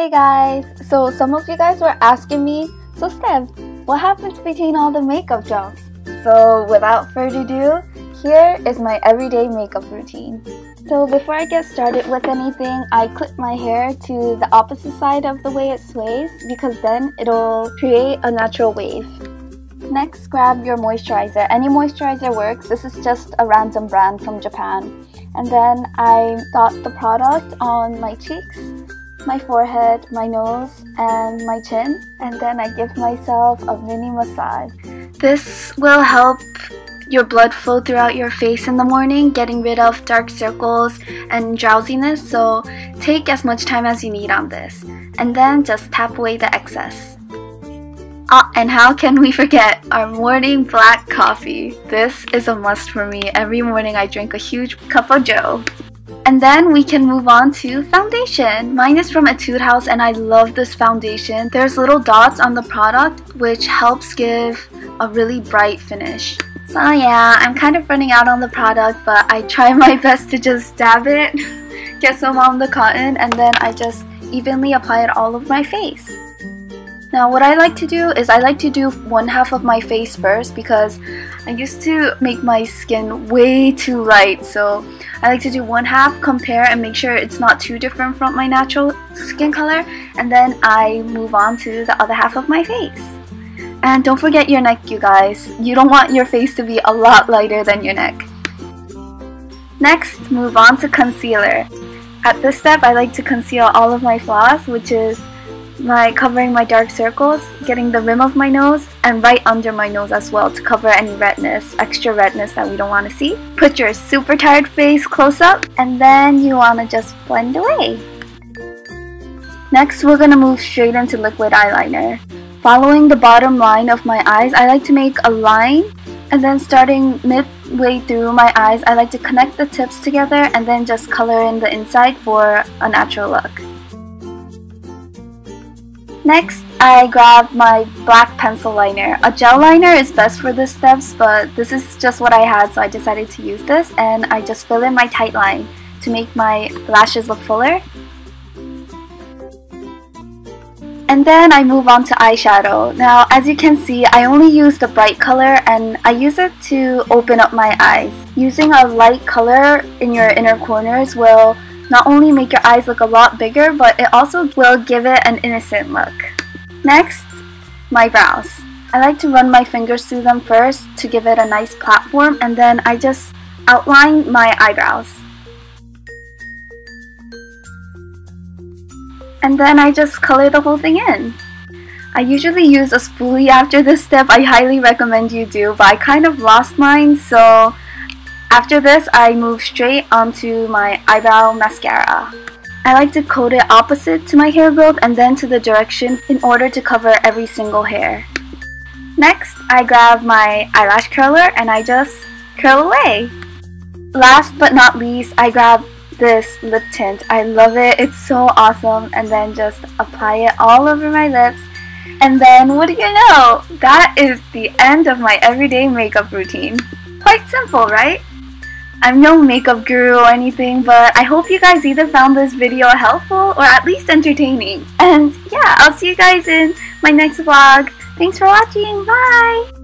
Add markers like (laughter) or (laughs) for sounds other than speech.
Hey guys! So some of you guys were asking me, so Steph, what happens between all the makeup jobs? So without further ado, here is my everyday makeup routine. So before I get started with anything, I clip my hair to the opposite side of the way it sways because then it'll create a natural wave. Next, grab your moisturizer. Any moisturizer works. This is just a random brand from Japan. And then I dot the product on my cheeks my forehead, my nose, and my chin, and then I give myself a mini massage. This will help your blood flow throughout your face in the morning, getting rid of dark circles and drowsiness, so take as much time as you need on this. And then just tap away the excess. Ah, and how can we forget our morning black coffee? This is a must for me. Every morning I drink a huge cup of joe. And then we can move on to foundation. Mine is from Etude House and I love this foundation. There's little dots on the product which helps give a really bright finish. So yeah, I'm kind of running out on the product but I try (laughs) my best to just dab it, (laughs) get some on the cotton and then I just evenly apply it all over my face. Now what I like to do is I like to do one half of my face first because I used to make my skin way too light so I like to do one half, compare and make sure it's not too different from my natural skin color and then I move on to the other half of my face. And don't forget your neck you guys, you don't want your face to be a lot lighter than your neck. Next, move on to concealer. At this step, I like to conceal all of my flaws, which is my covering my dark circles, getting the rim of my nose, and right under my nose as well to cover any redness, extra redness that we don't want to see. Put your super tired face close up, and then you want to just blend away. Next, we're going to move straight into liquid eyeliner. Following the bottom line of my eyes, I like to make a line, and then starting midway through my eyes, I like to connect the tips together and then just color in the inside for a natural look. Next, I grab my black pencil liner. A gel liner is best for this steps, but this is just what I had, so I decided to use this, and I just fill in my tight line to make my lashes look fuller. And then I move on to eyeshadow. Now, as you can see, I only use the bright color and I use it to open up my eyes. Using a light color in your inner corners will not only make your eyes look a lot bigger, but it also will give it an innocent look. Next, my brows. I like to run my fingers through them first to give it a nice platform and then I just outline my eyebrows. And then I just color the whole thing in. I usually use a spoolie after this step, I highly recommend you do, but I kind of lost mine so after this, I move straight onto my eyebrow mascara. I like to coat it opposite to my hair growth and then to the direction in order to cover every single hair. Next, I grab my eyelash curler and I just curl away. Last but not least, I grab this lip tint. I love it, it's so awesome and then just apply it all over my lips and then what do you know? That is the end of my everyday makeup routine. Quite simple, right? I'm no makeup guru or anything, but I hope you guys either found this video helpful or at least entertaining. And yeah, I'll see you guys in my next vlog. Thanks for watching. Bye!